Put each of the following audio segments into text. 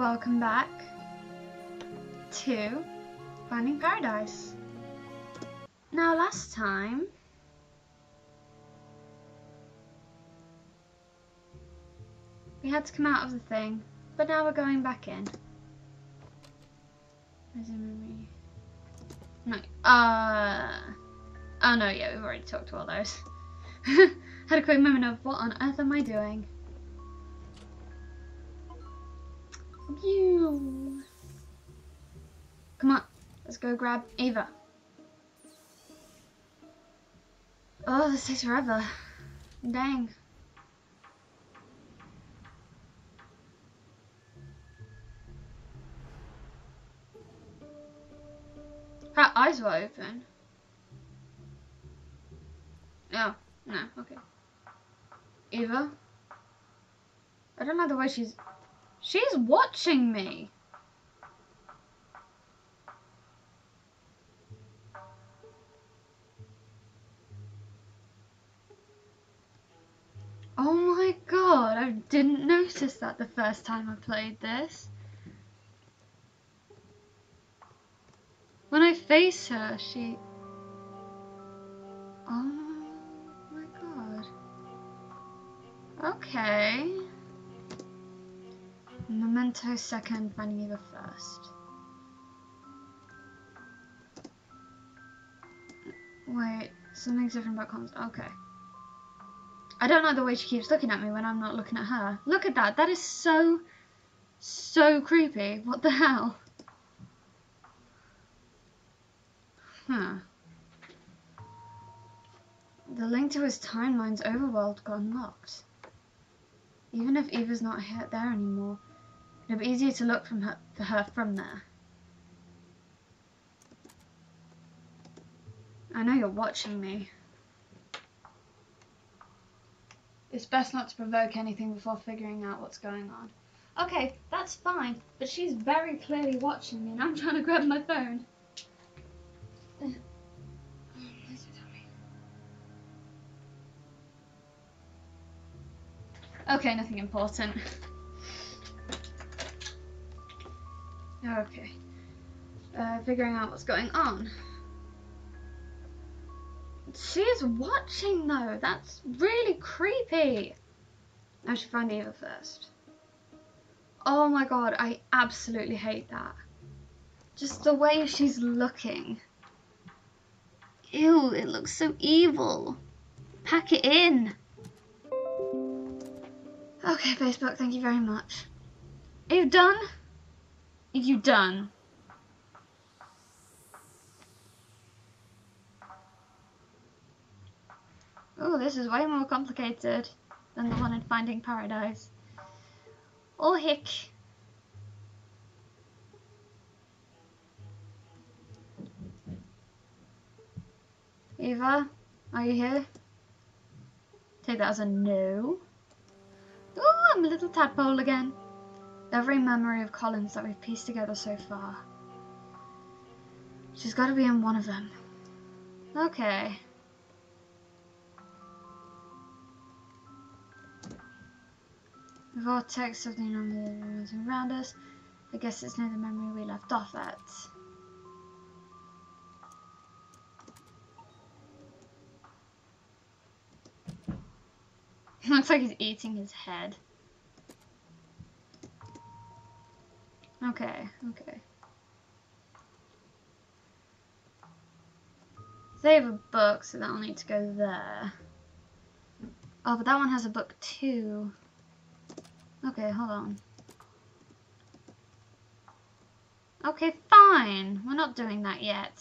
welcome back to Finding Paradise. Now, last time, we had to come out of the thing, but now we're going back in. Where's the memory? No, uh, oh no, yeah, we've already talked to all those. had a quick moment of what on earth am I doing? You. Come on, let's go grab Eva. Oh, this takes forever. Dang. Her eyes were open. Oh, no, okay. Eva? I don't know the way she's... She's watching me! Oh my god, I didn't notice that the first time I played this. When I face her, she... Oh my god. Okay. Memento second, finding the first. Wait, something's different about comms. Okay. I don't like the way she keeps looking at me when I'm not looking at her. Look at that. That is so, so creepy. What the hell? Huh. The link to his timeline's overworld got unlocked. Even if Eva's not here, there anymore, it'll be easier to look from her, for her from there. I know you're watching me. It's best not to provoke anything before figuring out what's going on. Okay, that's fine, but she's very clearly watching me and I'm trying to grab my phone. Okay, nothing important. Okay. Uh, figuring out what's going on. She's watching though. That's really creepy. I should find Eva first. Oh my god, I absolutely hate that. Just the way she's looking. Ew, it looks so evil. Pack it in. Okay, Facebook, thank you very much. Are you done? You done? Oh, this is way more complicated than the one in Finding Paradise. Oh, heck. Eva, are you here? Take that as a no. Oh, I'm a little tadpole again. Every memory of Colin's that we've pieced together so far. She's got to be in one of them. Okay. The vortex of the anomaly around us. I guess it's near the memory we left off at. Looks like he's eating his head. Okay, okay. They have a book, so that'll need to go there. Oh, but that one has a book too. Okay, hold on. Okay, fine. We're not doing that yet.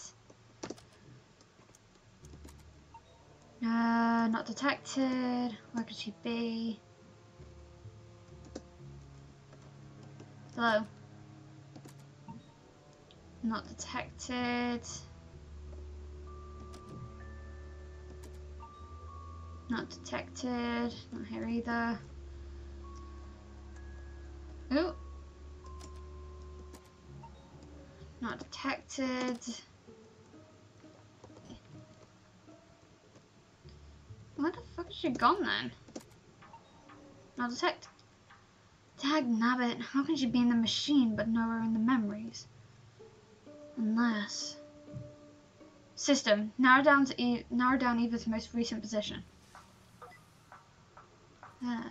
Uh, not detected. Where could she be? Hello? Not detected. Not detected. Not here either. Ooh. Not detected. Where the fuck is she gone then? Not detected. Tag nabbit, how can she be in the machine but nowhere in the memories? Unless... System, narrow down to e narrow down Eva's most recent position. Yeah.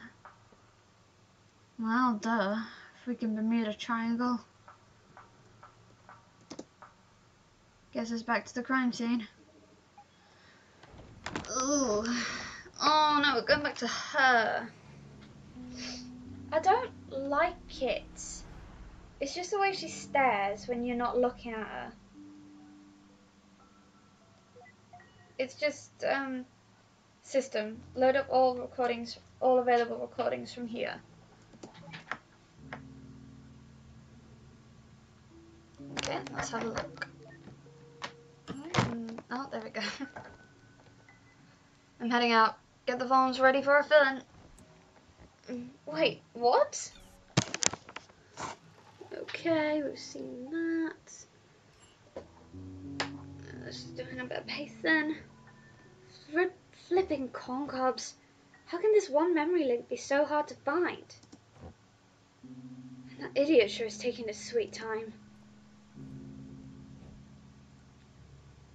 Well, duh. Freaking Bermuda Triangle. Guess it's back to the crime scene. Ooh. Oh no, we're going back to her. I don't like it. It's just the way she stares when you're not looking at her. It's just, um, system. Load up all recordings, all available recordings from here. Okay, let's have a look. Mm, oh, there we go. I'm heading out. Get the phones ready for a fill-in. Wait, what? Okay, we've seen that. Let's doing a bit of pacing. Fr flipping corn cobs. How can this one memory link be so hard to find? And that idiot sure is taking his sweet time.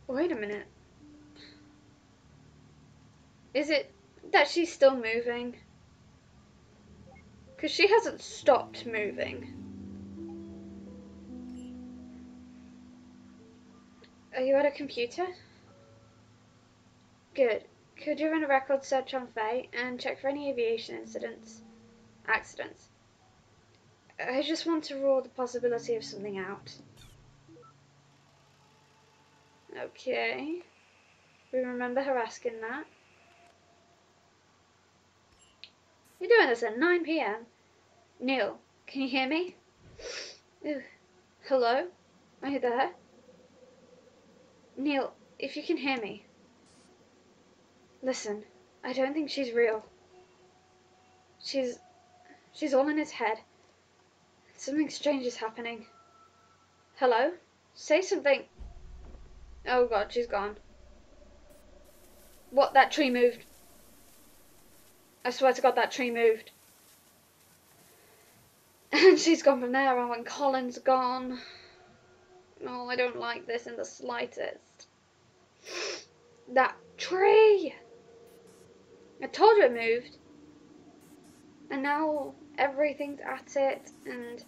Wait a minute. Is it that she's still moving? Because she hasn't stopped moving. Are you at a computer? Good. Could you run a record search on Faye and check for any aviation incidents? Accidents. I just want to rule the possibility of something out. Okay. We remember her asking that. You're doing this at 9 p.m. Neil, can you hear me? Ooh. Hello? Are you there? Neil, if you can hear me. Listen, I don't think she's real. She's... she's all in his head. Something strange is happening. Hello? Say something. Oh god, she's gone. What? That tree moved. I swear to god that tree moved. And she's gone from there and when Colin's gone. Oh, I don't like this in the slightest. That tree! I told you it moved. And now everything's at it and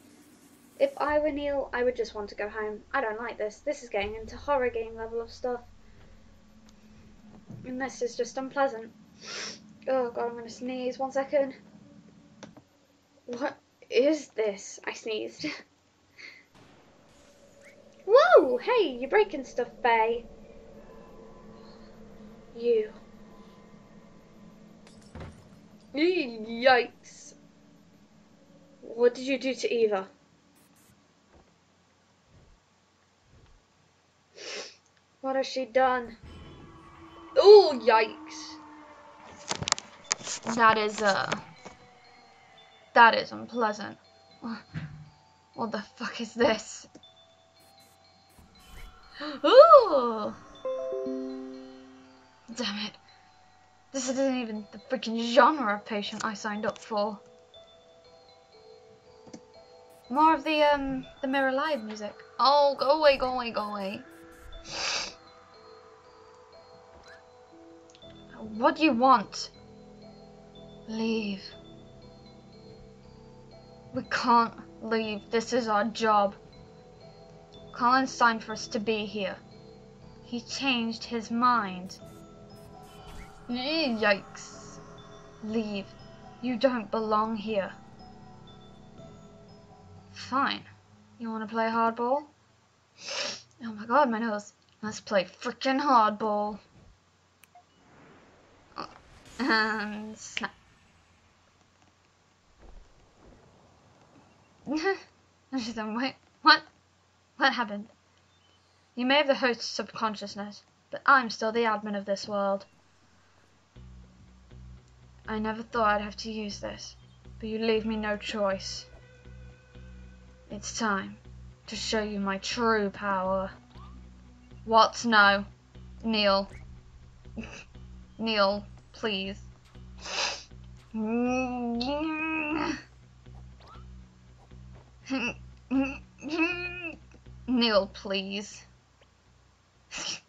if I were Neil, I would just want to go home. I don't like this. This is getting into horror game level of stuff. And this is just unpleasant. Oh god, I'm to sneeze. One second. What is this? I sneezed. Whoa! Hey, you're breaking stuff, Bay. You. Yikes. What did you do to Eva? What has she done? Oh, yikes. That is, uh... That is unpleasant. What the fuck is this? Ooh! Damn it. This isn't even the freaking genre of patient I signed up for. More of the, um, the Mirror Live music. Oh, go away, go away, go away. What do you want? Leave. We can't leave. This is our job. Colin signed for us to be here. He changed his mind. Yikes. Leave. You don't belong here. Fine. You want to play hardball? Oh my god, my nose. Let's play freaking hardball and snap. Wait, what? Happened? You may have the host's subconsciousness, but I'm still the admin of this world. I never thought I'd have to use this, but you leave me no choice. It's time to show you my true power. What? No. Neil. Neil please. Neil, please.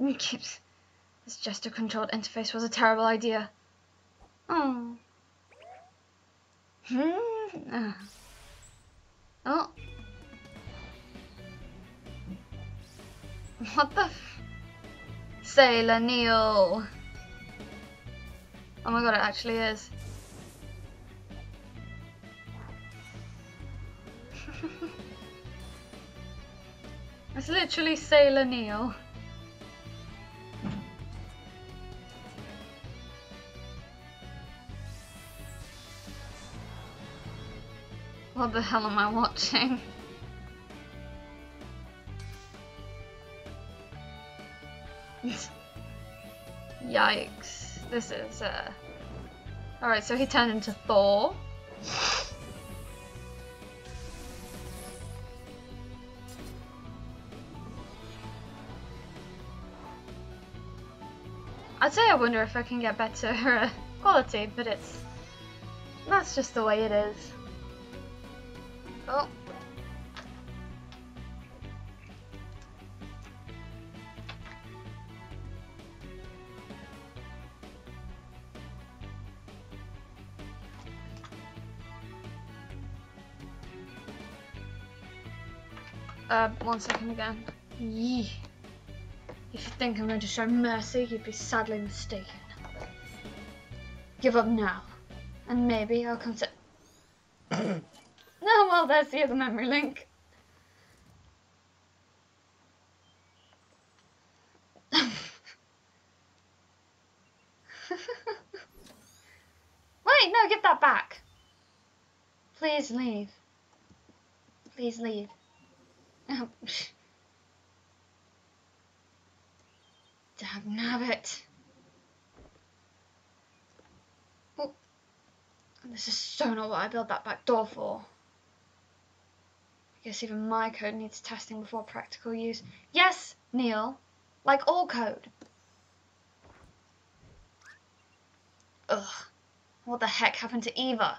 this gesture controlled interface was a terrible idea. Oh. Hmm. Oh. What the Sailor Neil. Oh my god, it actually is. Literally Sailor Neil. What the hell am I watching? Yikes. This is, uh... Alright, so he turned into Thor. I'd say I wonder if I can get better quality, but it's... That's just the way it is. Oh. Uh, one second again. Yee. If you think I'm going to show mercy, you'd be sadly mistaken. Give up now, and maybe I'll consider. no, well, there's the other memory link. Wait, no, give that back. Please leave. Please leave. Um, Oh. Damn it. Oh. This is so not what I built that back door for. I guess even my code needs testing before practical use. Yes, Neil. Like all code. Ugh. What the heck happened to Eva?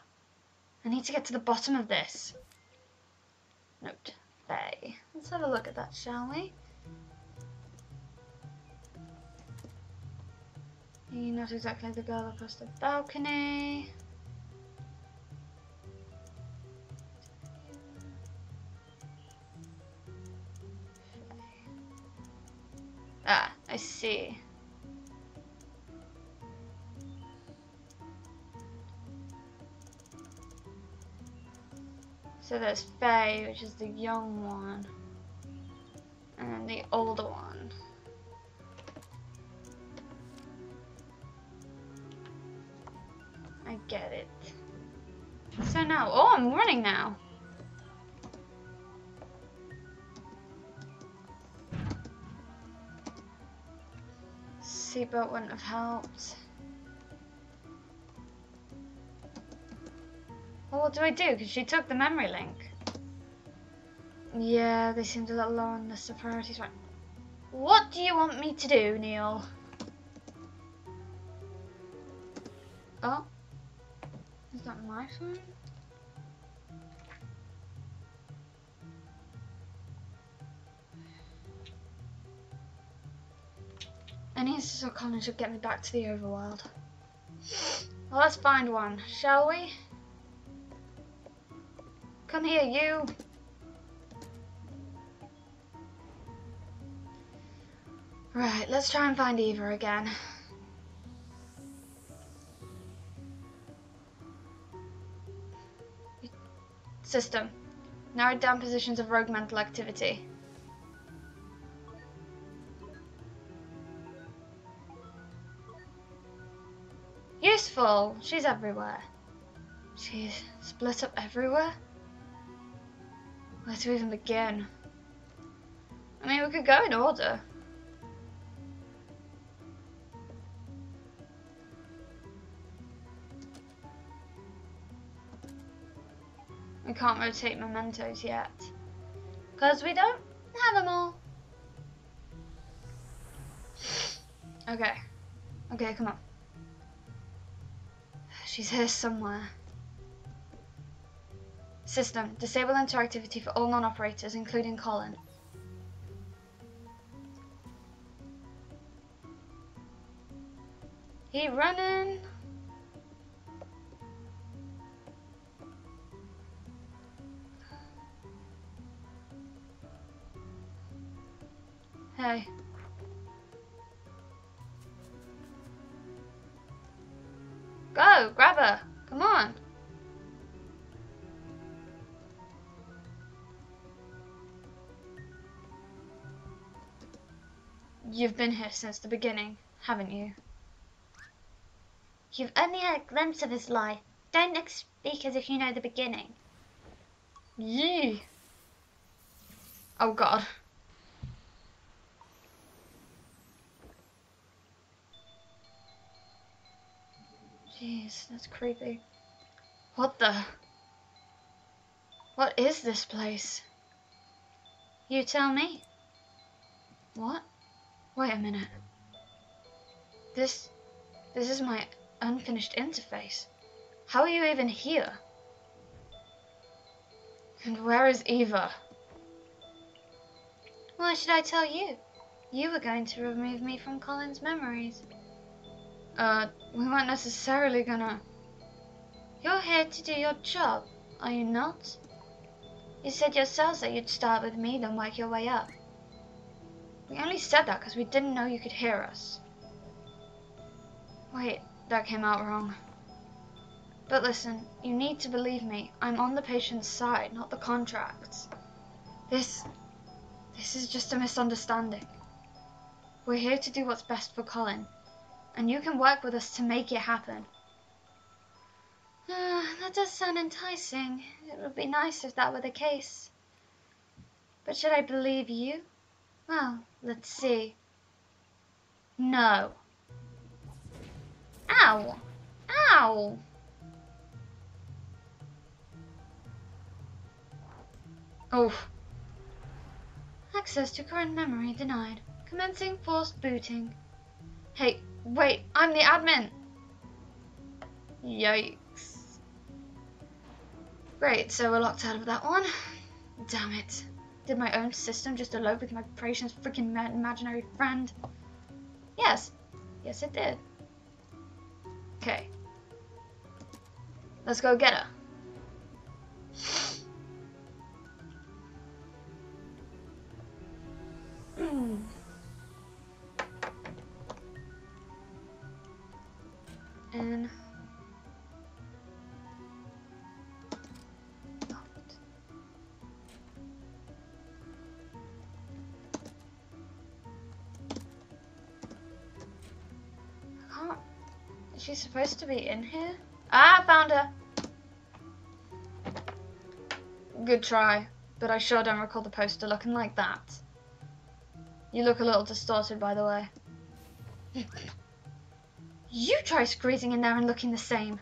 I need to get to the bottom of this. Note. Faye. Let's have a look at that, shall we? You're not exactly the girl across the balcony. Ah, I see. So there's Faye, which is the young one, and then the older one. Get it. So now, oh, I'm running now. Seatbelt wouldn't have helped. Well, what do I do? Because she took the memory link. Yeah, they seemed a little low on the priorities. Right. What do you want me to do, Neil? Is that my phone? I Any so Colin should get me back to the overworld. Well, let's find one, shall we? Come here, you. Right, let's try and find Eva again. System. Narrowed down positions of rogue mental activity. Useful. She's everywhere. She's split up everywhere. Where to even begin? I mean, we could go in order. We can't rotate mementos yet. Because we don't have them all. Okay. Okay, come on. She's here somewhere. System, disable interactivity for all non-operators, including Colin. He running. Hey. Go, grab her. Come on. You've been here since the beginning, haven't you? You've only had a glimpse of his life. Don't speak as if you know the beginning. Yee. Oh god. Jeez, that's creepy. What the? What is this place? You tell me. What? Wait a minute. This, this is my unfinished interface. How are you even here? And where is Eva? Why should I tell you? You were going to remove me from Colin's memories. Uh, we weren't necessarily gonna... You're here to do your job, are you not? You said yourself that you'd start with me, then work your way up. We only said that because we didn't know you could hear us. Wait, that came out wrong. But listen, you need to believe me. I'm on the patient's side, not the contract's. This... This is just a misunderstanding. We're here to do what's best for Colin. And you can work with us to make it happen. Uh, that does sound enticing. It would be nice if that were the case. But should I believe you? Well, let's see. No. Ow! Ow! Oh. Access to current memory denied. Commencing forced booting. Hey, wait, I'm the admin! Yikes. Great, so we're locked out of that one. Damn it. Did my own system just elope with my patient's freaking imaginary friend? Yes. Yes, it did. Okay. Let's go get her. Is she supposed to be in here? Ah, found her. Good try, but I sure don't recall the poster looking like that. You look a little distorted, by the way. you try squeezing in there and looking the same.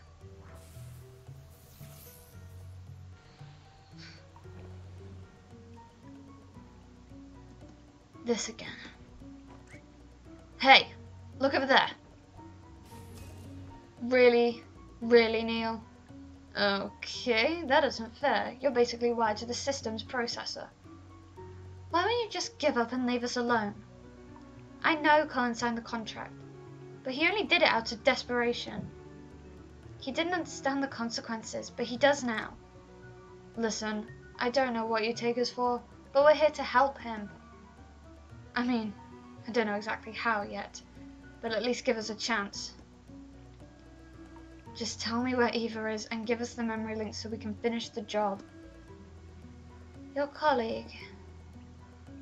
This again. Hey, look over there. Really? Really, Neil? Okay, that isn't fair. You're basically wired to the system's processor. Why don't you just give up and leave us alone? I know Colin signed the contract, but he only did it out of desperation. He didn't understand the consequences, but he does now. Listen, I don't know what you take us for, but we're here to help him. I mean, I don't know exactly how yet, but at least give us a chance. Just tell me where Eva is and give us the memory link so we can finish the job. Your colleague.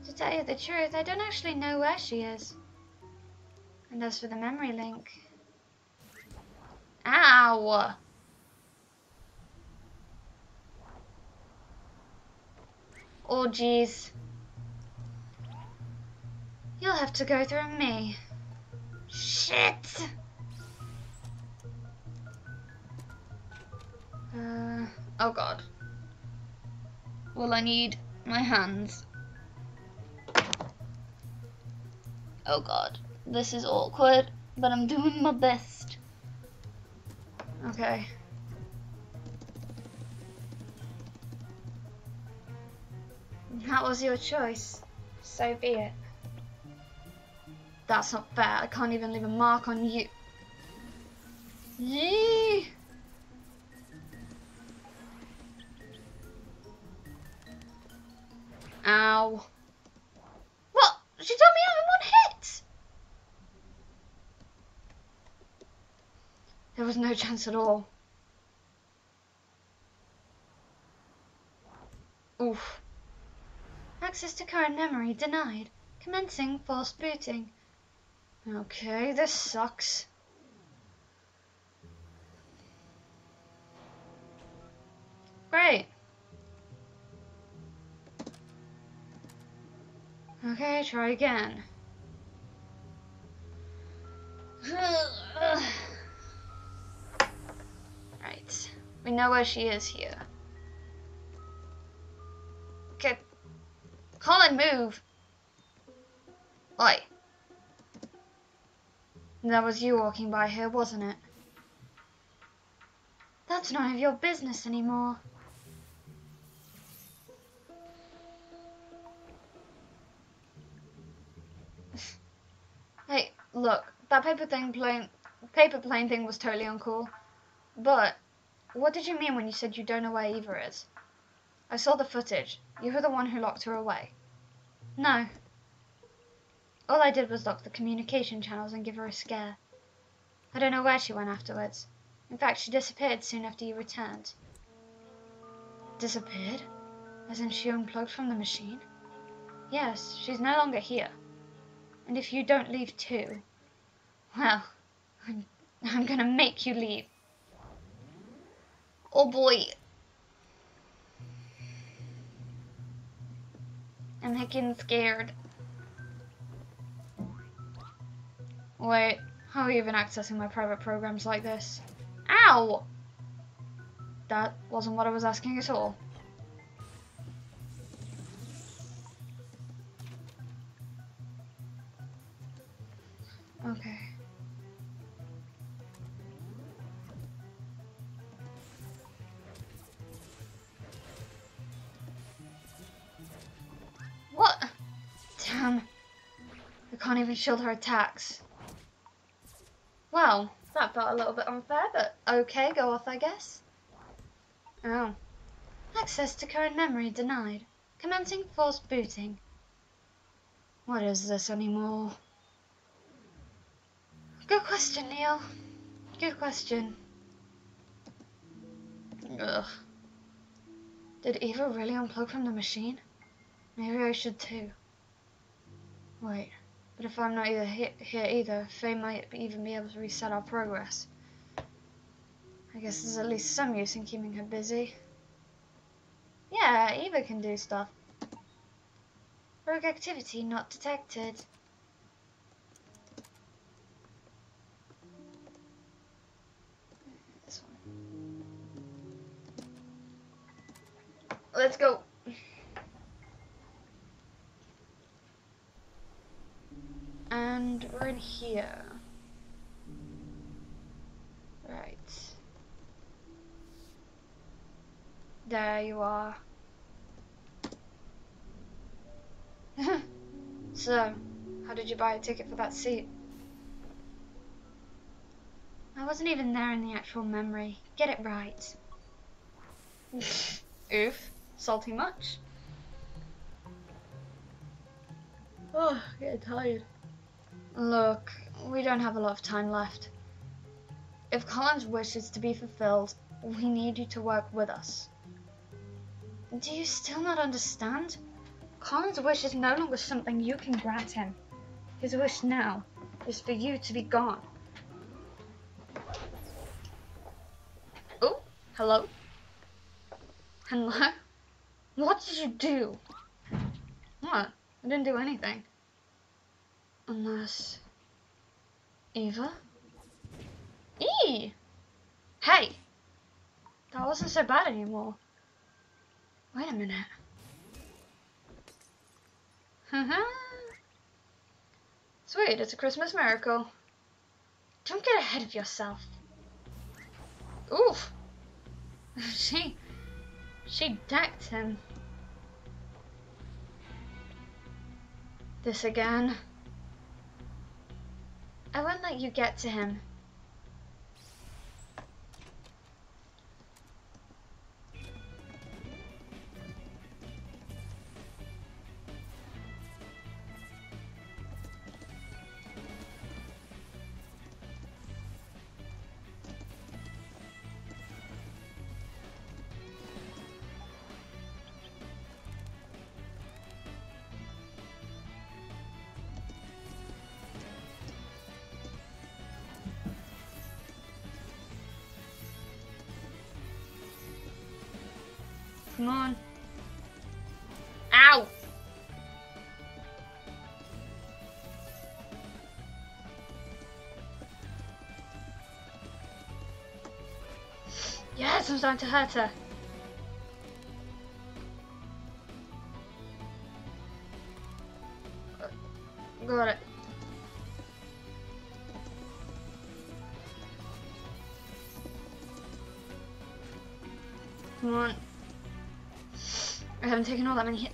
To tell you the truth, I don't actually know where she is. And as for the memory link... Ow! Oh jeez. You'll have to go through me. Shit! Uh, oh god. Well, I need my hands. Oh god. This is awkward, but I'm doing my best. Okay. That was your choice. So be it. That's not fair. I can't even leave a mark on you. Yee! Ow. What? She took me out in one hit! There was no chance at all. Oof. Access to current memory denied. Commencing forced booting. Okay, this sucks. Great. Okay, try again. right. We know where she is here. Okay. Colin, move! Oi. That was you walking by here, wasn't it? That's none of your business anymore. Look, that paper thing plane, paper plane thing was totally uncool. But what did you mean when you said you don't know where Eva is? I saw the footage. You were the one who locked her away. No. All I did was lock the communication channels and give her a scare. I don't know where she went afterwards. In fact, she disappeared soon after you returned. Disappeared? As in she unplugged from the machine? Yes, she's no longer here. And if you don't leave too, well, I'm, I'm gonna make you leave. Oh boy. I'm heckin' scared. Wait, how are you even accessing my private programs like this? Ow! That wasn't what I was asking at all. Okay. What? Damn. I can't even shield her attacks. Well, that felt a little bit unfair, but okay, go off, I guess. Oh. Access to current memory denied. Commencing forced booting. What is this anymore? Good question, Neil. Good question. Ugh. Did Eva really unplug from the machine? Maybe I should too. Wait, but if I'm not either he- here either, Faye might even be able to reset our progress. I guess there's at least some use in keeping her busy. Yeah, Eva can do stuff. Rogue activity not detected. Let's go. And we're in here. Right. There you are. so, how did you buy a ticket for that seat? I wasn't even there in the actual memory. Get it right. Oof. Salty much? Oh, getting tired. Look, we don't have a lot of time left. If Colin's wish is to be fulfilled, we need you to work with us. Do you still not understand? Colin's wish is no longer something you can grant him. His wish now is for you to be gone. Oh, hello? Hello? What did you do? What? I didn't do anything. Unless. Eva? E! Hey! That wasn't so bad anymore. Wait a minute. Haha. Sweet, it's a Christmas miracle. Don't get ahead of yourself. Oof. She she decked him. This again. I won't let you get to him. Yes, I'm starting to hurt her. Got it. Come on. I haven't taken all that many hits.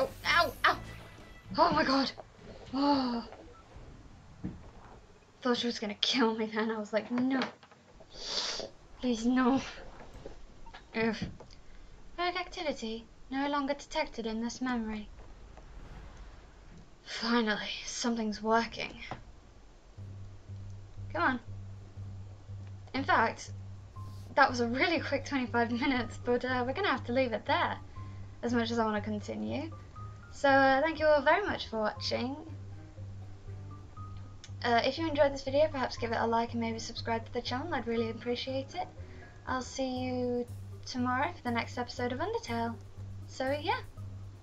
Oh, ow, ow. Oh my god. Oh. Thought she was gonna kill me then. I was like, no. Please, no. Rogue activity no longer detected in this memory. Finally, something's working. Come on. In fact, that was a really quick 25 minutes, but uh, we're gonna have to leave it there as much as I want to continue. So uh, thank you all very much for watching. Uh, if you enjoyed this video, perhaps give it a like and maybe subscribe to the channel. I'd really appreciate it. I'll see you tomorrow for the next episode of Undertale. So yeah,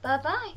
bye bye.